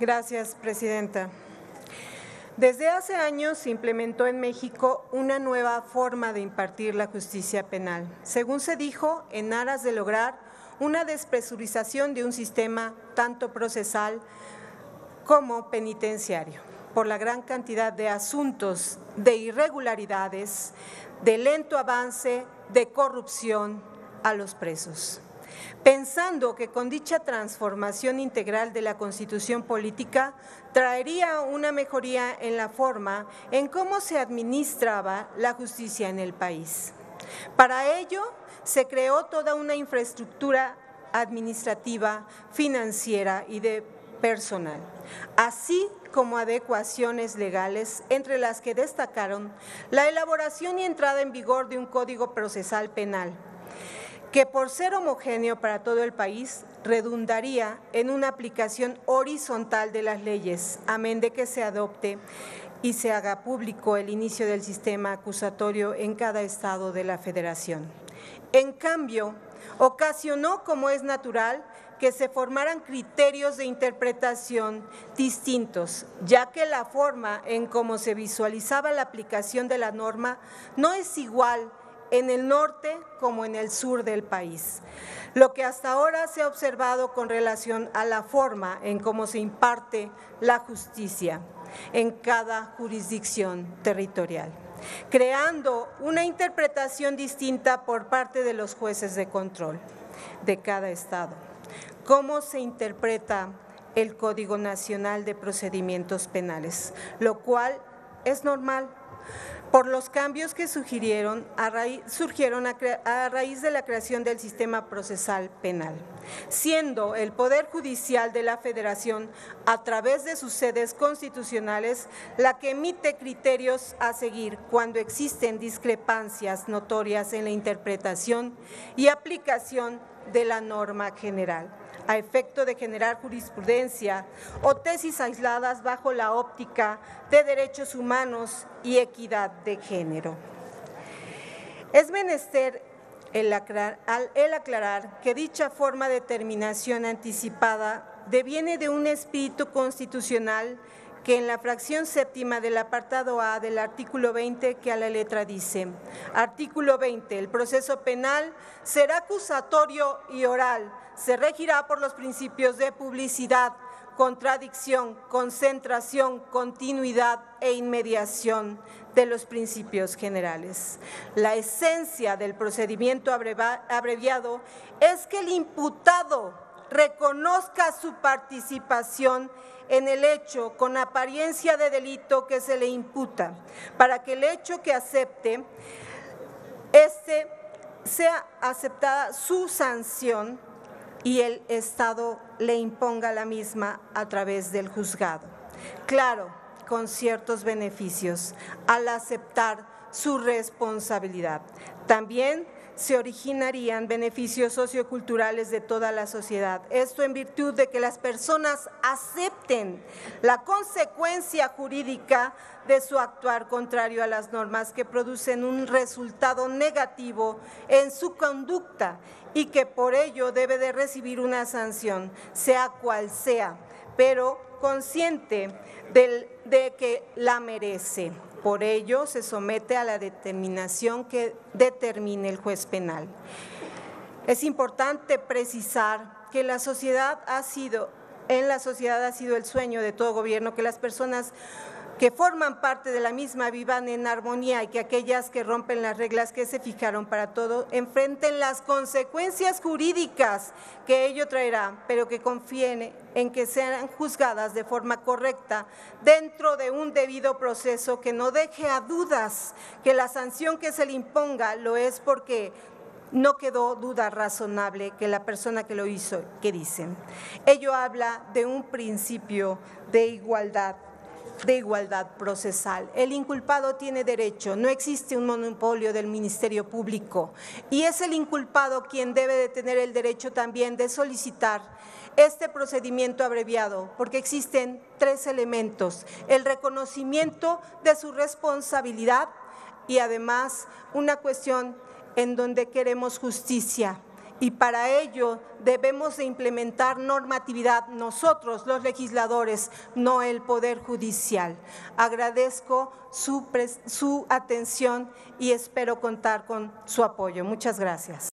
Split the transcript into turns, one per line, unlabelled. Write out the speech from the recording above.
Gracias, Presidenta. Desde hace años se implementó en México una nueva forma de impartir la justicia penal, según se dijo, en aras de lograr una despresurización de un sistema tanto procesal como penitenciario, por la gran cantidad de asuntos, de irregularidades, de lento avance, de corrupción a los presos pensando que con dicha transformación integral de la constitución política traería una mejoría en la forma en cómo se administraba la justicia en el país. Para ello, se creó toda una infraestructura administrativa, financiera y de personal, así como adecuaciones legales, entre las que destacaron la elaboración y entrada en vigor de un código procesal penal, que por ser homogéneo para todo el país redundaría en una aplicación horizontal de las leyes, amén de que se adopte y se haga público el inicio del sistema acusatorio en cada estado de la federación. En cambio, ocasionó, como es natural, que se formaran criterios de interpretación distintos, ya que la forma en cómo se visualizaba la aplicación de la norma no es igual en el norte como en el sur del país. Lo que hasta ahora se ha observado con relación a la forma en cómo se imparte la justicia en cada jurisdicción territorial, creando una interpretación distinta por parte de los jueces de control de cada estado. ¿Cómo se interpreta el Código Nacional de Procedimientos Penales? Lo cual es normal por los cambios que surgieron a raíz de la creación del sistema procesal penal, siendo el Poder Judicial de la Federación, a través de sus sedes constitucionales, la que emite criterios a seguir cuando existen discrepancias notorias en la interpretación y aplicación de la norma general a efecto de generar jurisprudencia o tesis aisladas bajo la óptica de derechos humanos y equidad de género. Es menester el aclarar, que dicha forma de terminación anticipada deviene de un espíritu constitucional que en la fracción séptima del apartado A del artículo 20 que a la letra dice, artículo 20, el proceso penal será acusatorio y oral, se regirá por los principios de publicidad, contradicción, concentración, continuidad e inmediación de los principios generales. La esencia del procedimiento abreviado es que el imputado reconozca su participación en el hecho con apariencia de delito que se le imputa, para que el hecho que acepte, este sea aceptada su sanción y el Estado le imponga la misma a través del juzgado. Claro, con ciertos beneficios al aceptar su responsabilidad. También se originarían beneficios socioculturales de toda la sociedad. Esto en virtud de que las personas acepten la consecuencia jurídica de su actuar contrario a las normas que producen un resultado negativo en su conducta y que por ello debe de recibir una sanción, sea cual sea, pero consciente de que la merece. Por ello, se somete a la determinación que determine el juez penal. Es importante precisar que la sociedad ha sido, en la sociedad ha sido el sueño de todo gobierno que las personas que forman parte de la misma vivan en armonía y que aquellas que rompen las reglas que se fijaron para todo enfrenten las consecuencias jurídicas que ello traerá, pero que confíen en que sean juzgadas de forma correcta dentro de un debido proceso que no deje a dudas que la sanción que se le imponga lo es porque no quedó duda razonable que la persona que lo hizo, que dicen. Ello habla de un principio de igualdad de igualdad procesal. El inculpado tiene derecho, no existe un monopolio del Ministerio Público. Y es el inculpado quien debe de tener el derecho también de solicitar este procedimiento abreviado, porque existen tres elementos, el reconocimiento de su responsabilidad y además una cuestión en donde queremos justicia y para ello debemos de implementar normatividad nosotros, los legisladores, no el Poder Judicial. Agradezco su, su atención y espero contar con su apoyo. Muchas gracias.